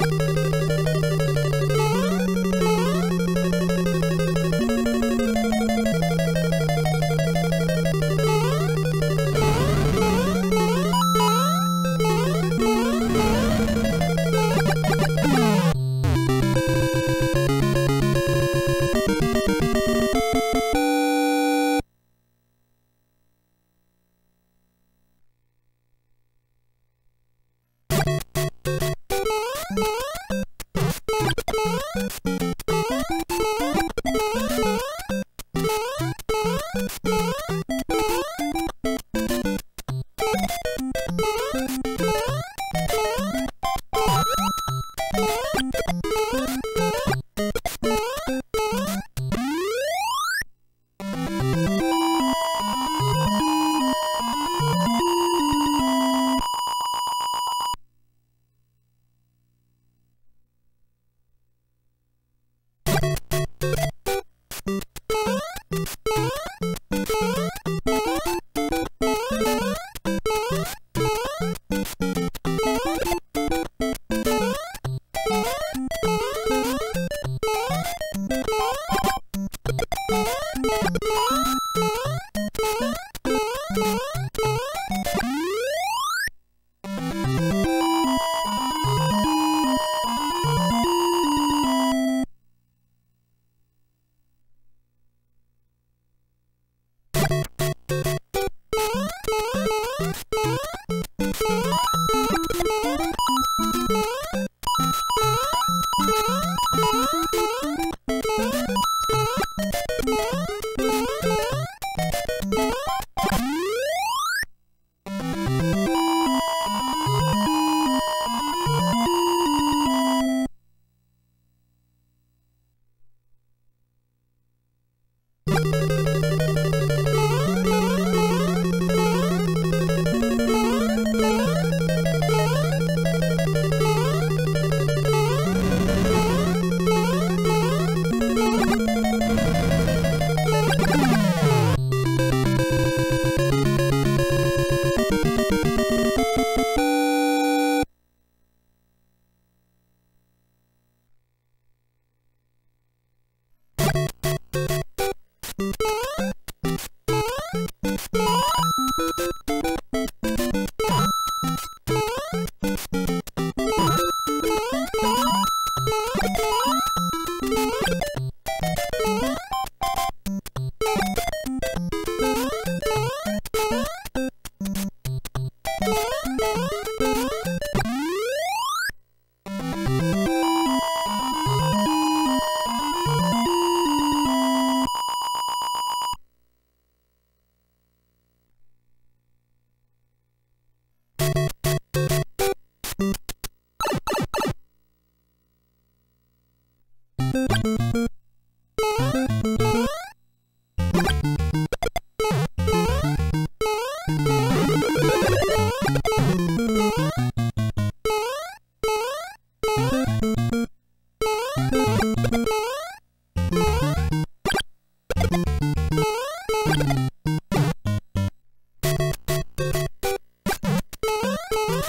you Thank you.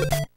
you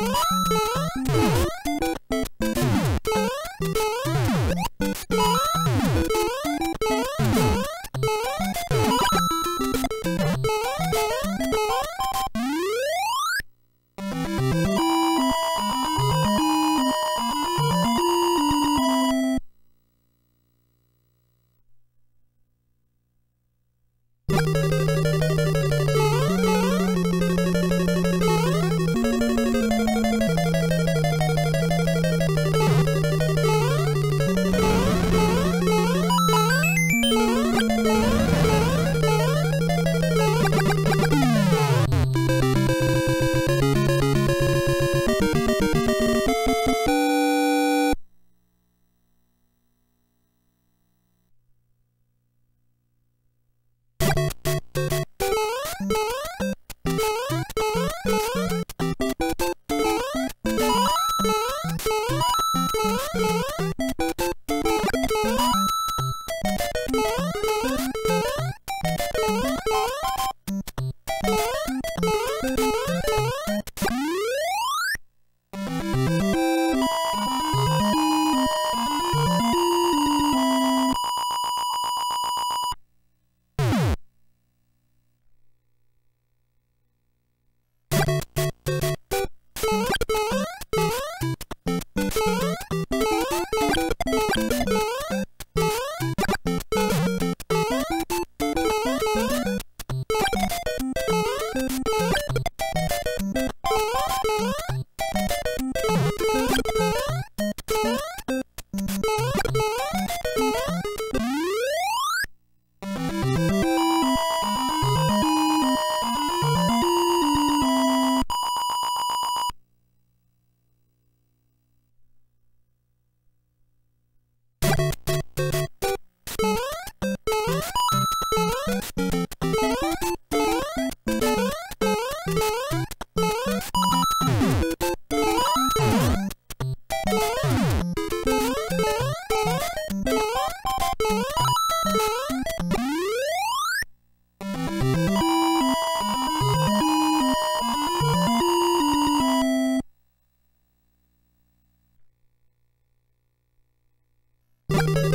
Mm-hmm. Thank you.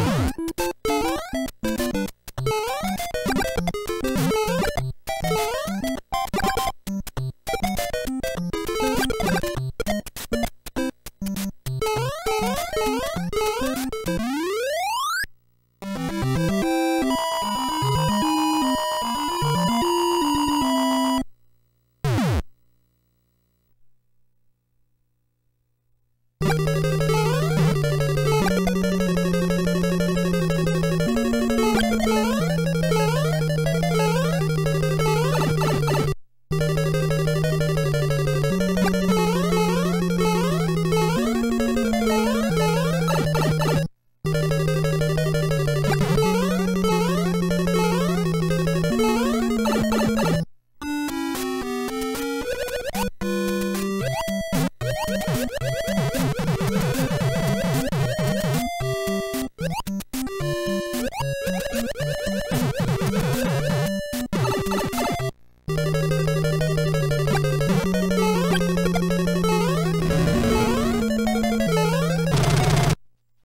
Mm-hmm.